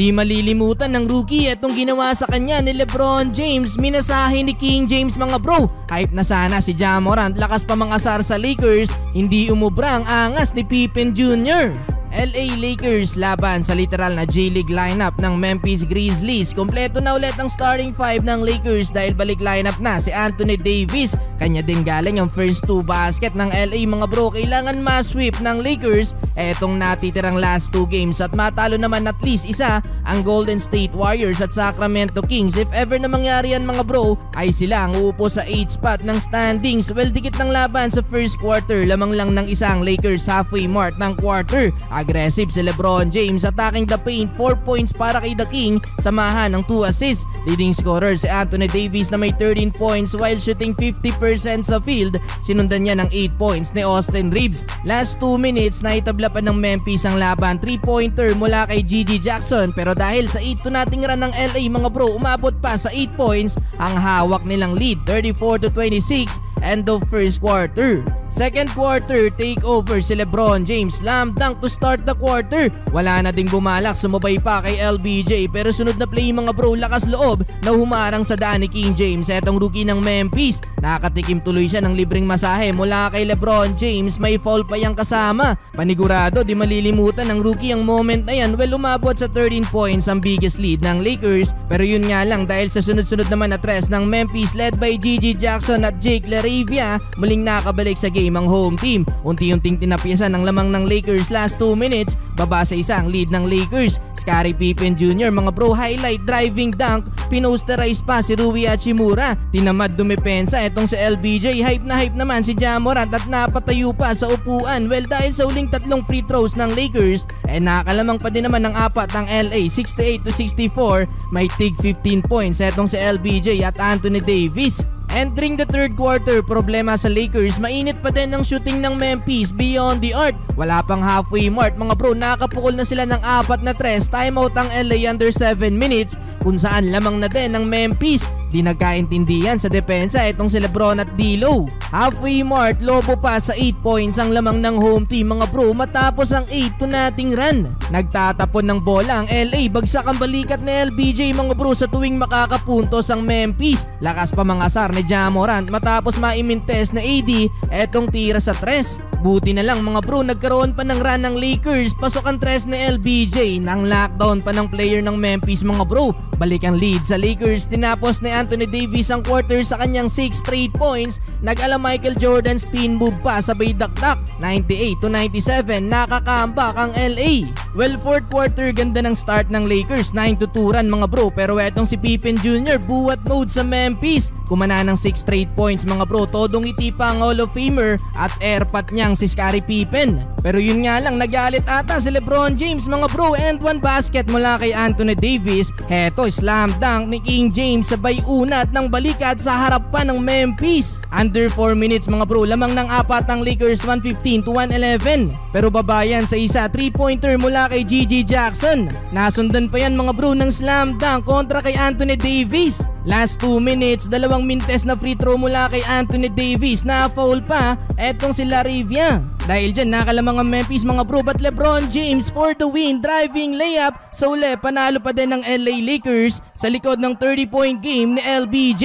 Di malilimutan ng rookie itong ginawa sa kanya ni Lebron James. Minasahe ni King James mga bro. Hype na sana si Ja Morant lakas pa mangasar sa Lakers. Hindi umubra ang angas ni Pippen Jr. LA Lakers laban sa literal na J-League lineup ng Memphis Grizzlies. Kompleto na ulit ang starting five ng Lakers dahil balik lineup na si Anthony Davis. Kanya din galing ang first two basket ng LA mga bro. Kailangan ma-sweep ng Lakers etong natitirang last two games at matalo naman at least isa ang Golden State Warriors at Sacramento Kings. If ever na mangyari yan mga bro ay sila ang uupo sa 8 spot ng standings. Well dikit ng laban sa first quarter lamang lang ng isang Lakers halfway mark ng quarter. Aggressive si Lebron James attacking the paint 4 points para kay The King samahan ng 2 assists. Leading scorer si Anthony Davis na may 13 points while shooting 50% sa field. Sinundan niya ng 8 points ni Austin Reeves. Last 2 minutes na itabla pa ng Memphis ang laban 3-pointer mula kay Gigi Jackson pero dahil sa 8 to nating run ng LA mga bro umabot pa sa 8 points ang hawak nilang lead 34 to 26 end of first quarter. Second quarter, take over si Lebron James. Slam dunk to start the quarter. Wala na ding bumalak, sumabay pa kay LBJ pero sunod na play mga bro lakas loob na humarang sa daan ni King James. Etong rookie ng Memphis. Nakatikim tuloy siya ng libreng masahe mula kay Lebron James. May foul pa yang kasama. Panigurado di malilimutan ng rookie ang moment na yan. Well umabot sa 13 points ang biggest lead ng Lakers. Pero yun nga lang dahil sa sunod-sunod naman na tres ng Memphis led by Gigi Jackson at Jake Laravia muling nakabalik sa game game ang home team. Unti-unting tinapiasan ng lamang ng Lakers last 2 minutes baba sa isang lead ng Lakers. Scottie Pippen Jr. mga bro highlight driving dunk pinosterize pa si Rui Hachimura. Tinamad dumepensa itong si LBJ hype na hype naman si Jamorant at napatayo pa sa upuan. Well dahil sa uling tatlong free throws ng Lakers eh nakalamang pa din naman ng apat ng LA 68 to 64 may tig 15 points itong si LBJ at Anthony Davis. Entering the third quarter, problema sa Lakers, mainit pa din ang shooting ng Memphis. Beyond the arc. Wala pang halfway mark, mga bro, nakapukol na sila ng apat na tres, timeout ang LA under 7 minutes, kung saan lamang na din ng Memphis Di nagkaintindihan sa depensa itong si Lebron at D'Lo. Halfway mark, lobo pa sa 8 points ang lamang ng home team mga bro matapos ang 8 to nating run. Nagtatapon ng bola ang LA, bagsak ang balikat ni LBJ mga bro sa tuwing makakapuntos ang Memphis. Lakas pa mga sar ni Jamorant matapos maimintes na AD etong tira sa tres. Buti na lang mga bro, nagkaroon pa ng run ng Lakers. Pasok ang tres ni LBJ. Nang lockdown pa ng player ng Memphis mga bro. Balik ang lead sa Lakers. Tinapos ni Anthony Davis ang quarter sa kanyang 6 straight points. Nag-ala Michael Jordan spin move pa sabay dakdak. 98 to 97. Nakakambak ang LA. Well, fourth quarter ganda ng start ng Lakers. 9 to 2 run mga bro. Pero etong si Pippen Jr. buwat mode sa Memphis. Kumana ng 6 straight points mga bro. Todong iti pa ang Hall of Famer at airpat niya lang si Scottie Pippen. Pero yun nga lang nagalit ata si Lebron James mga bro and one basket mula kay Anthony Davis. Heto slam dunk ni King James sabay unat ng balikat sa harapan ng Memphis. Under 4 minutes mga bro lamang ng apat ng Lakers 115 to 111. Pero babayan sa isa 3 pointer mula kay Gigi Jackson. Nasundan pa yan mga bro ng slam dunk kontra kay Anthony Davis. Last 2 minutes, dalawang mintes na free throw mula kay Anthony Davis na foul pa etong si Larivia. Dahil dyan nakalamang ang Memphis mga bro but Lebron James for the win driving layup so uli panalo pa din ng LA Lakers sa likod ng 30 point game ni LBJ.